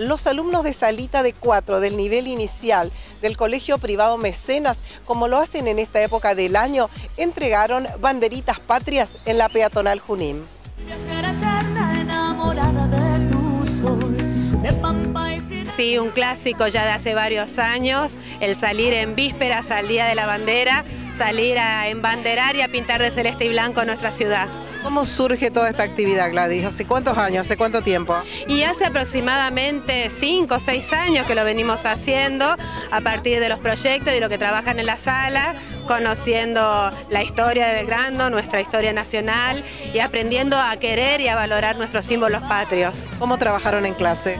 los alumnos de Salita de 4 del nivel inicial del Colegio Privado Mecenas, como lo hacen en esta época del año, entregaron banderitas patrias en la peatonal Junín. Sí, un clásico ya de hace varios años, el salir en vísperas al Día de la Bandera, salir a embanderar y a pintar de celeste y blanco nuestra ciudad. ¿Cómo surge toda esta actividad, Gladys? ¿Hace cuántos años? ¿Hace cuánto tiempo? Y hace aproximadamente 5 o 6 años que lo venimos haciendo a partir de los proyectos y lo que trabajan en la sala, conociendo la historia de Belgrano, nuestra historia nacional y aprendiendo a querer y a valorar nuestros símbolos patrios. ¿Cómo trabajaron en clase?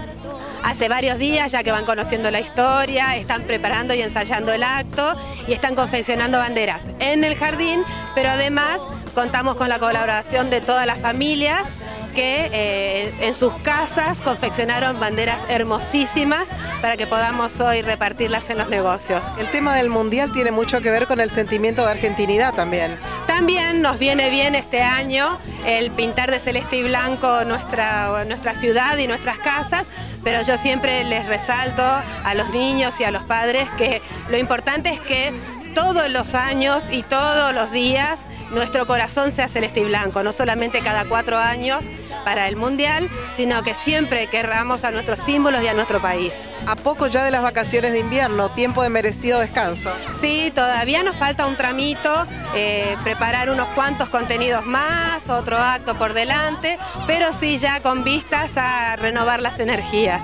Hace varios días ya que van conociendo la historia, están preparando y ensayando el acto y están confeccionando banderas en el jardín, pero además contamos con la colaboración de todas las familias que eh, en sus casas confeccionaron banderas hermosísimas para que podamos hoy repartirlas en los negocios. El tema del mundial tiene mucho que ver con el sentimiento de argentinidad también. También nos viene bien este año el pintar de celeste y blanco nuestra, nuestra ciudad y nuestras casas, pero yo siempre les resalto a los niños y a los padres que lo importante es que todos los años y todos los días nuestro corazón sea celeste y blanco, no solamente cada cuatro años para el Mundial, sino que siempre querramos a nuestros símbolos y a nuestro país. A poco ya de las vacaciones de invierno, tiempo de merecido descanso. Sí, todavía nos falta un tramito, eh, preparar unos cuantos contenidos más, otro acto por delante, pero sí ya con vistas a renovar las energías.